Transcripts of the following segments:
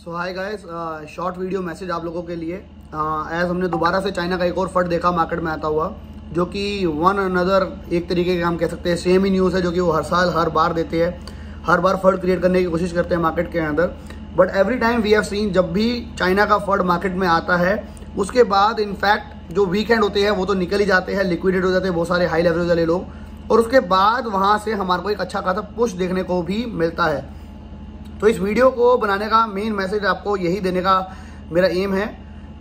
So hi guys short video message आप लोगों के लिए. एज uh, हमने दोबारा से चाइना का एक और फट देखा मार्केट में आता हुआ जो कि वन अनदर एक तरीके के हम कह सकते हैं सेम ही न्यूज़ है जो कि वो हर साल हर बार देते हैं. हर बार फर्ड क्रिएट करने की कोशिश करते हैं मार्केट के अंदर. But every time we have seen जब भी चाइना का फर्ड मार्केट में आता है उसके बाद इनफैक्ट जो वीकेंड होते हैं वो तो निकल ही जाते हैं लिक्विडेट हो जाते हैं बहुत सारे हाई लेवल वाले लोग. और उसके बाद वहाँ से हमारे को एक अच्छा खासा पुश देखने को भी मिलता है. तो इस वीडियो को बनाने का मेन मैसेज आपको यही देने का मेरा एम है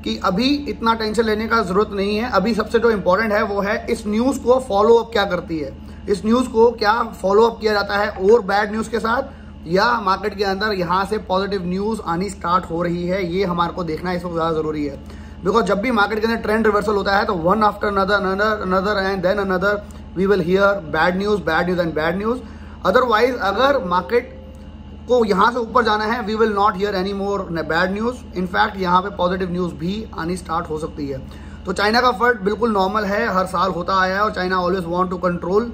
कि अभी इतना टेंशन लेने का ज़रूरत नहीं है। अभी सबसे जो इम्पोर्टेंट है वो है इस न्यूज़ को फॉलो अप क्या करती है। इस न्यूज़ को क्या फॉलो अप किया जाता है और बैड न्यूज़ के साथ या मार्केट के अंदर यहाँ से पॉजिटिव न्यूज़ आनी स्टार्ट हो रही है, ये हमारे को देखना इस वक्त ज़्यादा ज़रूरी है। बिकॉज़ जब भी मार्केट के अंदर ट्रेंड रिवर्सल होता है तो one after another another another and then another we will hear bad news bad news and bad news otherwise अगर मार्केट को यहाँ से ऊपर जाना है। We will not hear any more bad news in fact यहाँ पे पॉजिटिव न्यूज़ भी आनी स्टार्ट हो सकती है। तो चाइना का फर्ट बिल्कुल नॉर्मल है हर साल होता आया है और China always want to control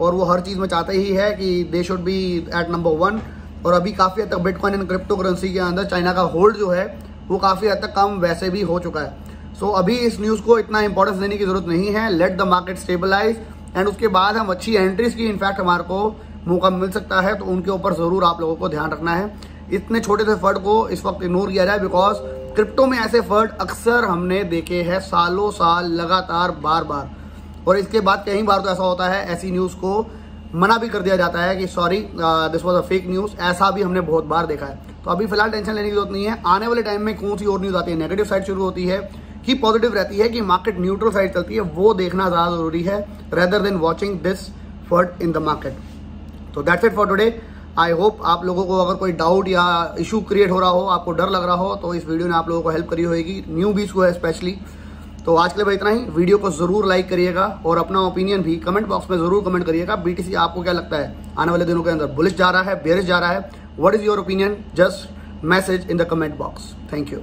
और वो हर चीज़ में चाहते ही है कि they should be at number one और अभी काफ़ी हद तक बिटकॉइन एंड क्रिप्टो करेंसी के अंदर चाइना का होल्ड जो है वो काफ़ी हद तक कम वैसे भी हो चुका है। सो so, अभी इस न्यूज़ को इतना इंपॉर्टेंस देने की ज़रूरत नहीं है। Let the market stabilise and उसके बाद हम अच्छी एंट्रीज की इनफैक्ट हमारे को मौका मिल सकता है तो उनके ऊपर ज़रूर आप लोगों को ध्यान रखना है। इतने छोटे से फंड को इस वक्त इग्नोर किया जाए बिकॉज़ क्रिप्टो में ऐसे फंड अक्सर हमने देखे हैं, सालों साल लगातार बार बार और इसके बाद कई बार तो ऐसा होता है, ऐसी न्यूज़ को मना भी कर दिया जाता है कि sorry this was a fake news ऐसा भी हमने बहुत बार देखा है। तो अभी फ़िलहाल टेंशन लेने की ज़रूरत नहीं है। आने वाले टाइम में कौन सी और न्यूज़ आती है? नेगेटिव साइड शुरू होती है, कि पॉजिटिव रहती है, कि मार्केट न्यूट्रल साइड चलती है, वो देखना ज़्यादा ज़रूरी है rather then watching this FUD in the market तो that's it for today I hope आप लोगों को अगर कोई डाउट या इशू क्रिएट हो रहा हो, आपको डर लग रहा हो तो इस वीडियो ने आप लोगों को हेल्प करी होगी न्यू बीच को है स्पेशली तो आज के लिए इतना ही. वीडियो को ज़रूर लाइक करिएगा और अपना ओपिनियन भी कमेंट बॉक्स में ज़रूर कमेंट करिएगा. बीटीसी आपको क्या लगता है? आने वाले दिनों के अंदर बुलिश जा रहा है बेरिश जा रहा है. What is your opinion just message in the comment box thank you